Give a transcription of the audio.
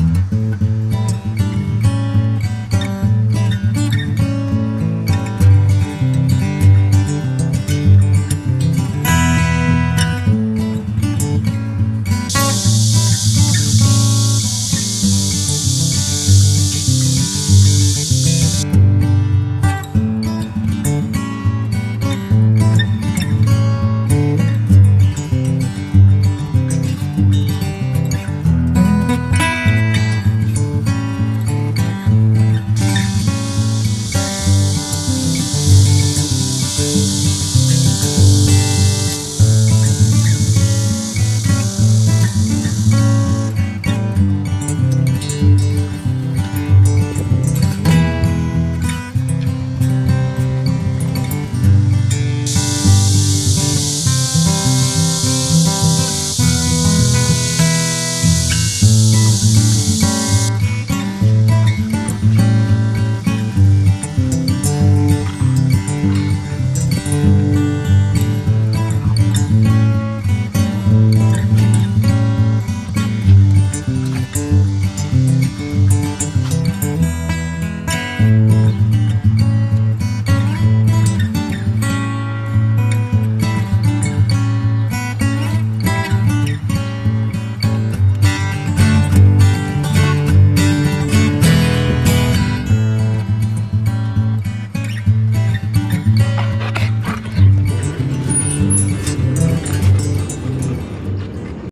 Bye.